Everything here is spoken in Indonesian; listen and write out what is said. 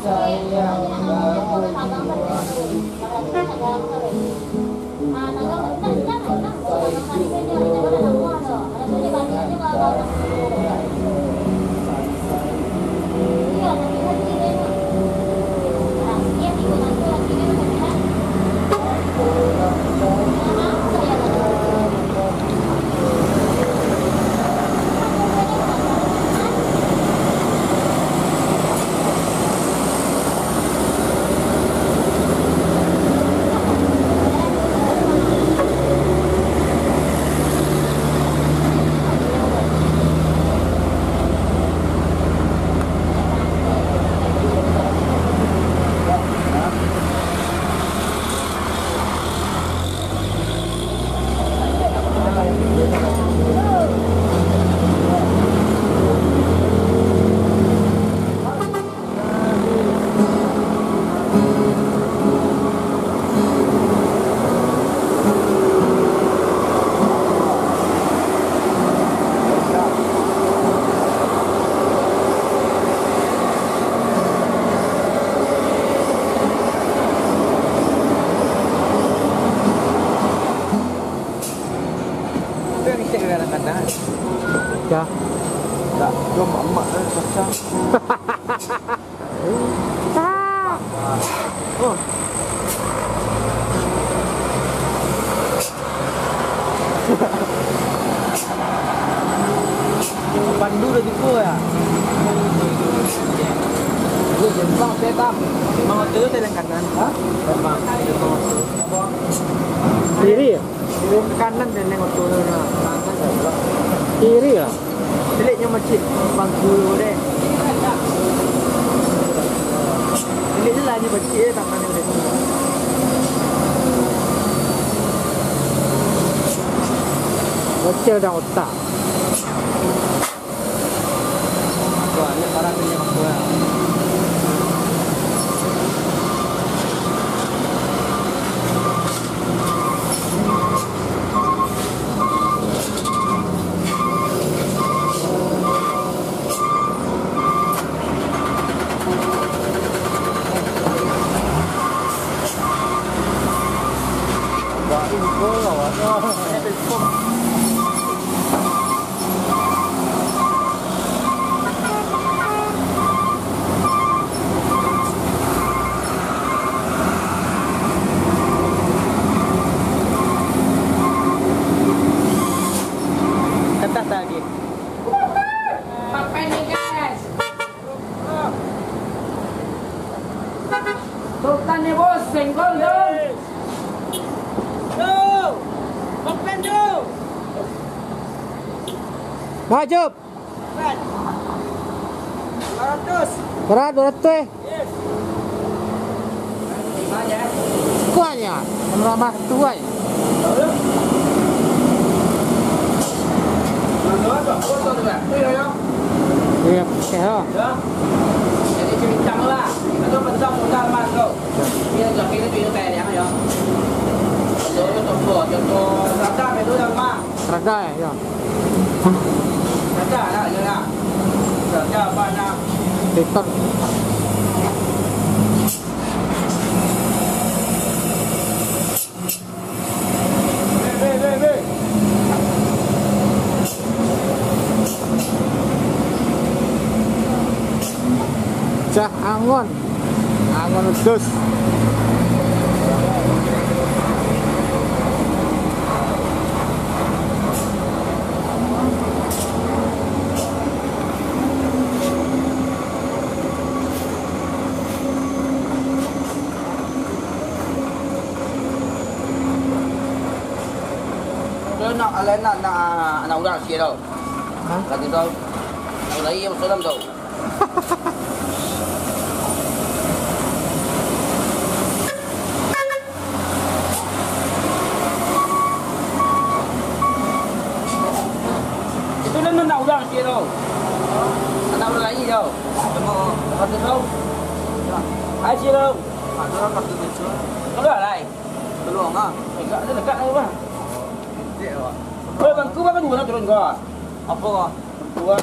sayang bagi Kah? Tak, jom emak dah pecah. Ah. Oh. Pandu dah tipu ya. Dia jembang. Memang hotel tu yang kanan. Ha? Memang. Kiri ya? Ke kanan dan yang hotel tu. Kanan dah. Kiri ya? Seliknya masjid bangku deh. Selik je lah ni masjid tak mana boleh. Bocil dan otak. Oh, that is so cool. Maju. Ratus. Berat, berat tuh. Yes. Kuanya. Meramah tuai. Iya, kaya. Jadi cincang lah. Itu pentang utang mas lo. Ini jadi ini tuh teh ya ya. Itu itu tuh, itu rata itu yang mah. Raga ya, ya. Rata lah ya ya. Be be be. Cah Angon. Angon Udus. lên là là nấu ra kia đâu? Là gì đâu nấu lấy một số năm rồi. Tôi lên nó nấu ra kia đâu? Nấu lấy gì đâu? Còn gì? Không? Ai chia đâu? Nó còn từ từ trước nó ở đây. Tôi luồng à cạn rất là cạn luôn mà dễ rồi. 그러면 끄박은 누구나 들어온 거야? 아빠가. 누가?